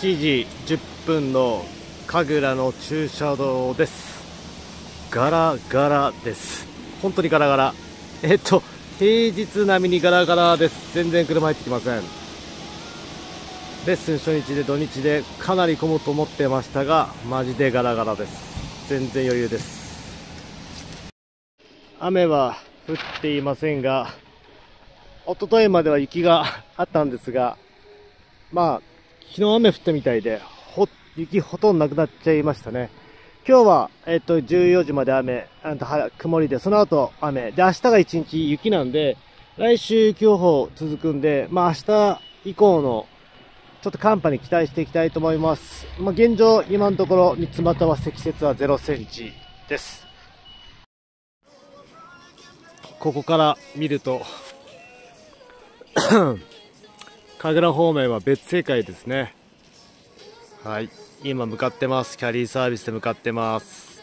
7時10分の神楽の駐車場です。ガラガラです。本当にガラガラ。えっと平日並みにガラガラです。全然車入ってきません。レッスン初日で土日でかなり混むと思ってましたがマジでガラガラです。全然余裕です。雨は降っていませんが一昨日までは雪があったんですがまあ昨日雨降ったみたいでほ雪ほとんどなくなっちゃいましたね今日は、えっと、14時まで雨、あと曇りで、その後雨。で、明日が1日雪なんで、来週今日続くんで、まあ明日以降のちょっと寒波に期待していきたいと思います。まあ、現状、今のところ、三つ股は積雪は0センチです。ここから見ると、神楽方面は別世界ですね。はい。今向かってます。キャリーサービスで向かってます。